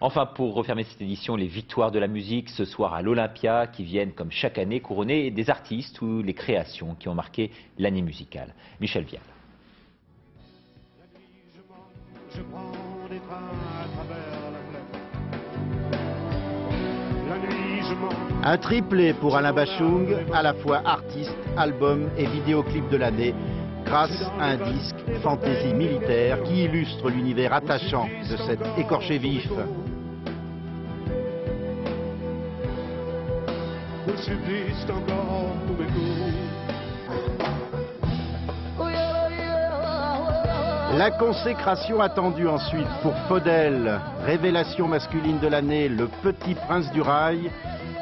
Enfin, pour refermer cette édition, les victoires de la musique ce soir à l'Olympia qui viennent comme chaque année couronner des artistes ou les créations qui ont marqué l'année musicale. Michel Vial. Un triplé pour Alain Bachung, à la fois artiste, album et vidéoclip de l'année, grâce à un disque fantaisie militaire qui illustre l'univers attachant de cet écorché vif. La consécration attendue ensuite pour Faudel, révélation masculine de l'année, le petit prince du rail,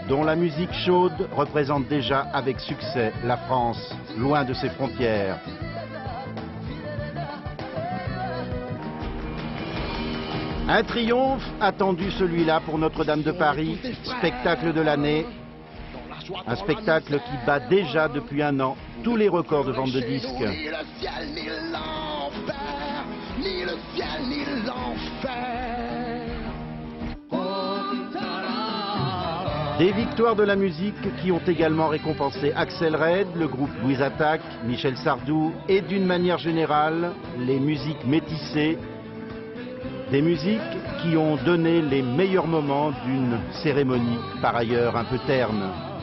dont la musique chaude représente déjà avec succès la France, loin de ses frontières. Un triomphe attendu celui-là pour Notre-Dame de Paris, spectacle de l'année. Un spectacle qui bat déjà depuis un an tous les records de vente de disques. Des victoires de la musique qui ont également récompensé Axel Red, le groupe Louise Attaque, Michel Sardou et d'une manière générale les musiques métissées des musiques qui ont donné les meilleurs moments d'une cérémonie par ailleurs un peu terne.